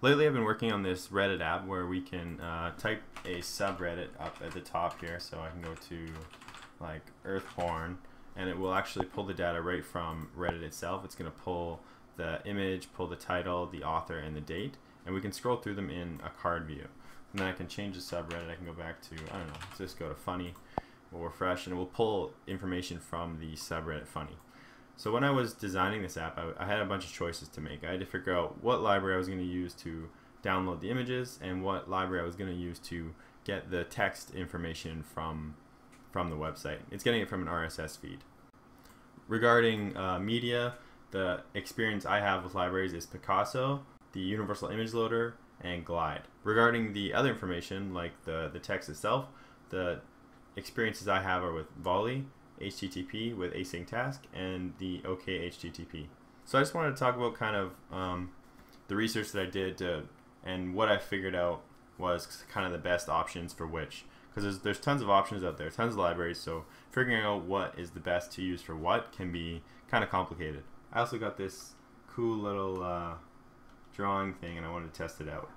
Lately, I've been working on this Reddit app where we can uh, type a subreddit up at the top here. So I can go to like Earth porn, and it will actually pull the data right from Reddit itself. It's going to pull the image, pull the title, the author, and the date, and we can scroll through them in a card view. And then I can change the subreddit. I can go back to I don't know. Just go to funny. We'll refresh, and it will pull information from the subreddit funny. So when I was designing this app, I, I, had a bunch of choices to make. I had to figure out what library I was going to use to download the images and what library I was going to use to get the text information from from the website. It's getting it from an RSS feed. Regarding uh, media, the experience I have with libraries is Picasso, the Universal Image Loader, and Glide. Regarding the other information, like the, the text itself, the experiences I have are with Volley, HTTP with AsyncTask and the OkHttp. So I just wanted to talk about kind of um, the research that I did to, and what I figured out was kind of the best options for which. Because there's, there's tons of options out there, tons of libraries, so figuring out what is the best to use for what can be kind of complicated. I also got this cool little uh, drawing thing and I wanted to test it out.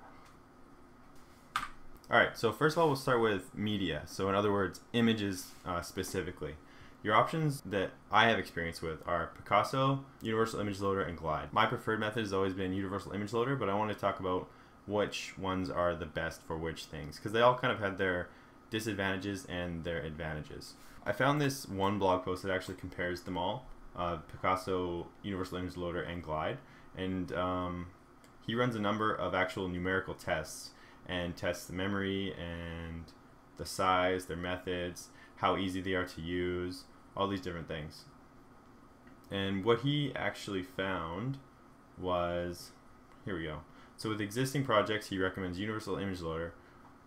Alright, so first of all we'll start with media, so in other words, images uh, specifically. Your options that I have experience with are Picasso, Universal Image Loader, and Glide. My preferred method has always been Universal Image Loader, but I want to talk about which ones are the best for which things because they all kind of had their disadvantages and their advantages. I found this one blog post that actually compares them all uh, Picasso, Universal Image Loader, and Glide. And um, he runs a number of actual numerical tests and tests the memory and the size, their methods, how easy they are to use, all these different things. And what he actually found was, here we go. So with existing projects, he recommends Universal Image Loader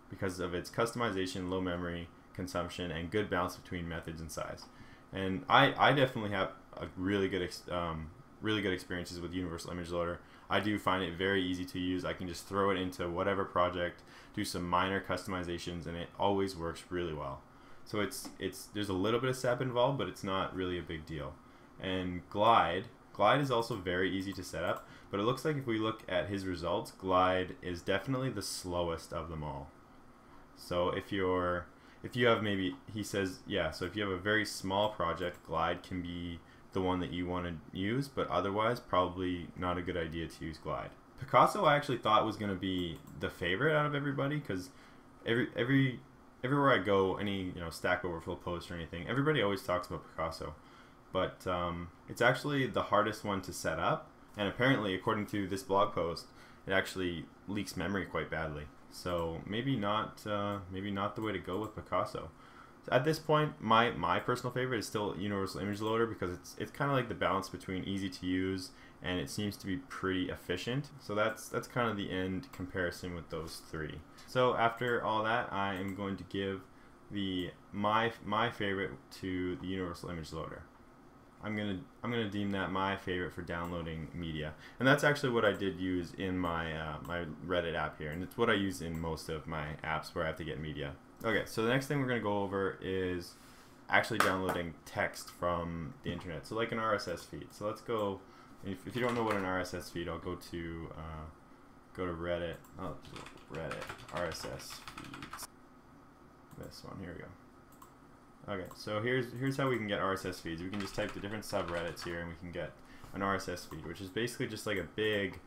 because of its customization, low memory consumption, and good balance between methods and size. And I, I definitely have a really good um, really good experiences with Universal Image Loader. I do find it very easy to use. I can just throw it into whatever project, do some minor customizations, and it always works really well. So it's it's there's a little bit of SEP involved, but it's not really a big deal. And Glide, Glide is also very easy to set up, but it looks like if we look at his results, Glide is definitely the slowest of them all. So if you're if you have maybe he says yeah, so if you have a very small project, Glide can be the one that you want to use, but otherwise probably not a good idea to use Glide. Picasso I actually thought was going to be the favorite out of everybody because every every everywhere I go, any you know Stack Overflow post or anything, everybody always talks about Picasso, but um, it's actually the hardest one to set up. And apparently, according to this blog post, it actually leaks memory quite badly. So maybe not, uh, maybe not the way to go with Picasso. At this point, my my personal favorite is still Universal Image Loader because it's it's kind of like the balance between easy to use and it seems to be pretty efficient. So that's that's kind of the end comparison with those three. So after all that, I am going to give the my my favorite to the Universal Image Loader. I'm gonna I'm gonna deem that my favorite for downloading media, and that's actually what I did use in my uh, my Reddit app here, and it's what I use in most of my apps where I have to get media. Okay, so the next thing we're gonna go over is actually downloading text from the internet, so like an RSS feed. So let's go if, if you don't know what an RSS feed, I'll go to uh, go to Reddit. Oh, Reddit RSS feeds. This one. Here we go. Okay, so here's here's how we can get RSS feeds. We can just type the different subreddits here, and we can get an RSS feed, which is basically just like a big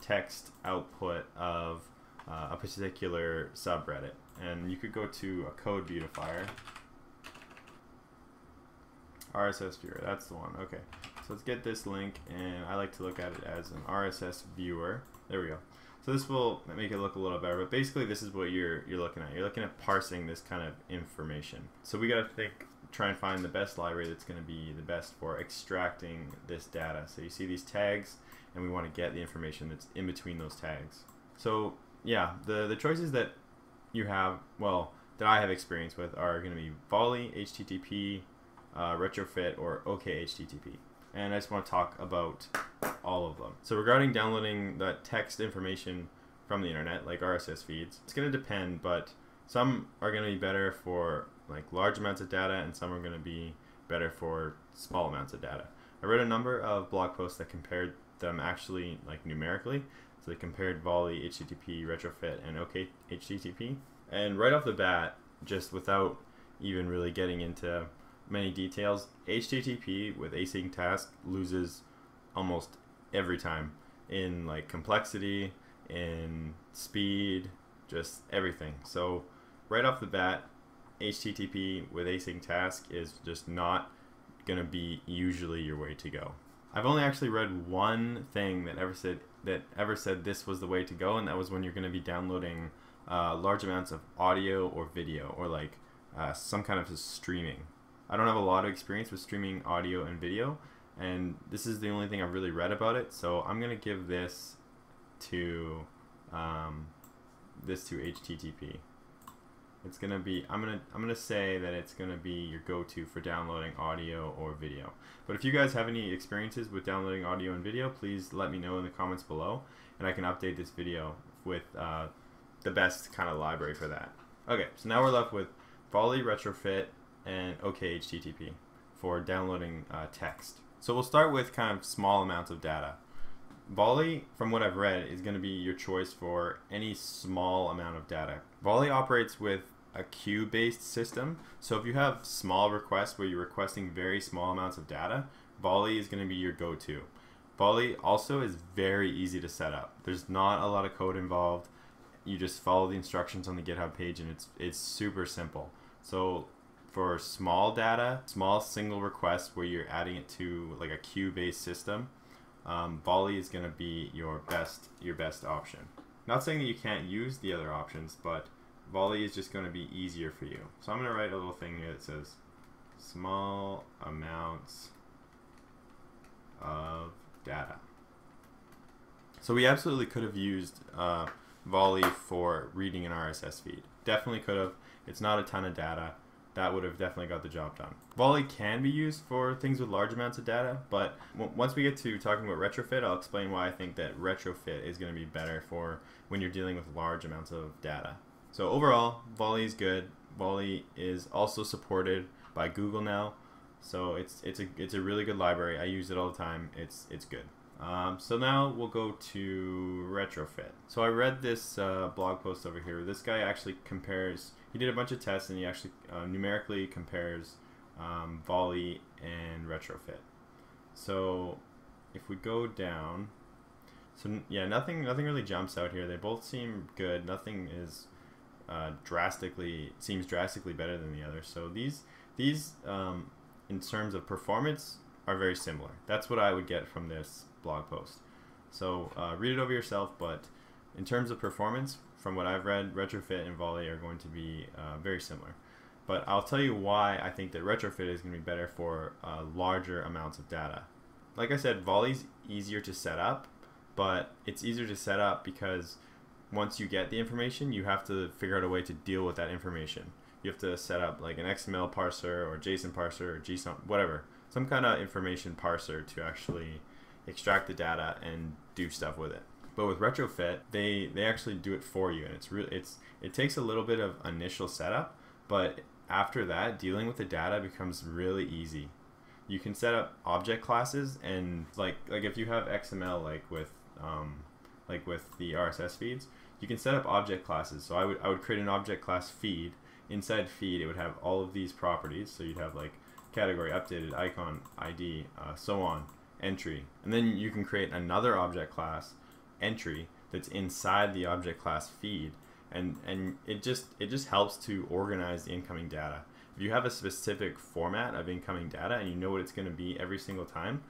text output of uh, a particular subreddit. And you could go to a code beautifier. RSS viewer, that's the one. Okay. So let's get this link, and I like to look at it as an RSS viewer. There we go. So this will make it look a little better, but basically this is what you're you're looking at. You're looking at parsing this kind of information. So we got to think, try and find the best library that's going to be the best for extracting this data. So you see these tags, and we want to get the information that's in between those tags. So yeah, the the choices that you have, well, that I have experience with are going to be Volley, HTTP, uh, Retrofit, or OkHttp and I just want to talk about all of them. So regarding downloading that text information from the internet, like RSS feeds, it's going to depend, but some are going to be better for like large amounts of data and some are going to be better for small amounts of data. I read a number of blog posts that compared them actually like numerically So they compared Volley, HTTP, Retrofit, and OK HTTP. And right off the bat, just without even really getting into many details, HTTP with AsyncTask loses almost every time in like complexity, in speed, just everything. So right off the bat, HTTP with AsyncTask is just not going to be usually your way to go. I've only actually read one thing that ever said that ever said this was the way to go, and that was when you're going to be downloading uh, large amounts of audio or video or like uh, some kind of streaming. I don't have a lot of experience with streaming audio and video, and this is the only thing I've really read about it. So I'm gonna give this to um, this to HTTP. It's gonna be I'm gonna I'm gonna say that it's gonna be your go-to for downloading audio or video. But if you guys have any experiences with downloading audio and video, please let me know in the comments below, and I can update this video with uh, the best kind of library for that. Okay, so now we're left with Volley Retrofit and OkHttp for downloading uh, text. So we'll start with kind of small amounts of data. Volley, from what I've read, is going to be your choice for any small amount of data. Volley operates with a queue-based system, so if you have small requests where you're requesting very small amounts of data, Volley is going to be your go-to. Volley also is very easy to set up. There's not a lot of code involved. You just follow the instructions on the GitHub page, and it's it's super simple. So for small data, small single requests where you're adding it to like a queue-based system, um, Volley is going to be your best your best option. Not saying that you can't use the other options, but Volley is just going to be easier for you. So I'm going to write a little thing here that says small amounts of data. So we absolutely could have used uh, Volley for reading an RSS feed. Definitely could have. It's not a ton of data that would have definitely got the job done. Volley can be used for things with large amounts of data, but once we get to talking about retrofit, I'll explain why I think that retrofit is going to be better for when you're dealing with large amounts of data. So overall, Volley is good. Volley is also supported by Google now, so it's it's a it's a really good library. I use it all the time. It's it's good. Um, so now we'll go to retrofit. So I read this uh, blog post over here. This guy actually compares he did a bunch of tests and he actually uh, numerically compares um, volley and retrofit. So if we go down, so yeah, nothing nothing really jumps out here. They both seem good. Nothing is uh, drastically seems drastically better than the other. So these these um, in terms of performance are very similar. That's what I would get from this blog post. So uh, read it over yourself. But in terms of performance, from what I've read, retrofit and volley are going to be uh, very similar. But I'll tell you why I think that retrofit is going to be better for uh, larger amounts of data. Like I said, volley's easier to set up, but it's easier to set up because once you get the information, you have to figure out a way to deal with that information. You have to set up like an XML parser or JSON parser or JSON, whatever, some kind of information parser to actually extract the data and do stuff with it. But with retrofit, they they actually do it for you, and it's really it's it takes a little bit of initial setup, but after that, dealing with the data becomes really easy. You can set up object classes, and like like if you have XML like with um, like with the RSS feeds, you can set up object classes. So I would I would create an object class feed. Inside feed, it would have all of these properties. So you'd have like category, updated, icon, ID, uh, so on, entry, and then you can create another object class entry that's inside the object class feed. And and it just it just helps to organize the incoming data. If you have a specific format of incoming data and you know what it's going to be every single time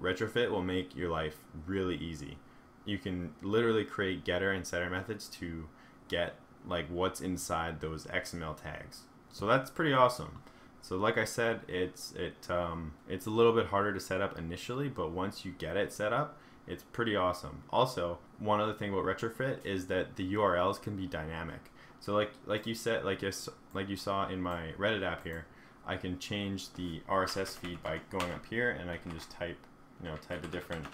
retrofit will make your life really easy. You can literally create getter and setter methods to get like what's inside those xml tags. So that's pretty awesome so like i said it's it um, it's a little bit harder to set up initially but once you get it set up it's pretty awesome. Also, one other thing about retrofit is that the URLs can be dynamic. So like like you said, like you, like you saw in my Reddit app here, I can change the RSS feed by going up here, and I can just type, you know, type a different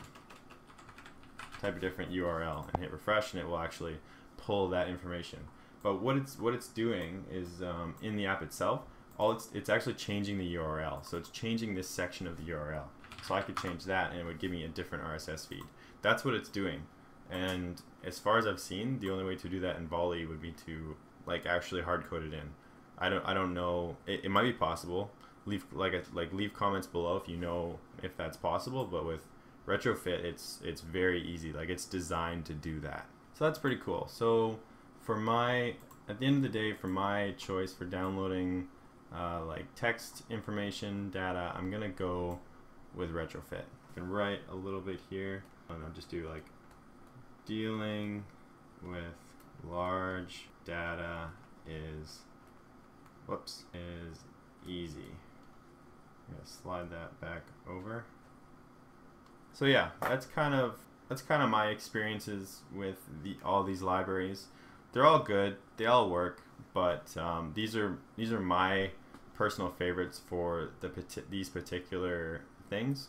type a different URL and hit refresh, and it will actually pull that information. But what it's what it's doing is um, in the app itself, all it's it's actually changing the URL. So it's changing this section of the URL. So I could change that and it would give me a different RSS feed. That's what it's doing. And as far as I've seen, the only way to do that in Volley would be to like actually hard code it in. I don't I don't know. It, it might be possible. Leave like a, like leave comments below if you know if that's possible. But with retrofit, it's it's very easy. Like it's designed to do that. So that's pretty cool. So for my at the end of the day, for my choice for downloading uh, like text information data, I'm gonna go with retrofit. I can write a little bit here. And I'll just do like dealing with large data is whoops is easy. I'm gonna slide that back over. So yeah, that's kind of that's kind of my experiences with the all these libraries. They're all good. They all work, but um, these are these are my personal favorites for the these particular things.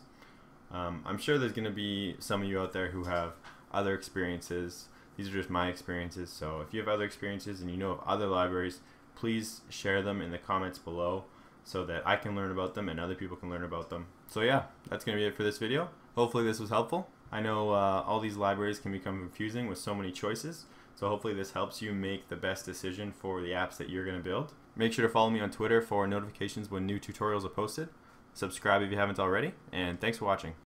Um, I'm sure there's going to be some of you out there who have other experiences. These are just my experiences. So if you have other experiences and you know of other libraries, please share them in the comments below so that I can learn about them and other people can learn about them. So yeah, that's going to be it for this video. Hopefully this was helpful. I know uh, all these libraries can become confusing with so many choices. So hopefully this helps you make the best decision for the apps that you're going to build. Make sure to follow me on Twitter for notifications when new tutorials are posted. Subscribe if you haven't already, and thanks for watching.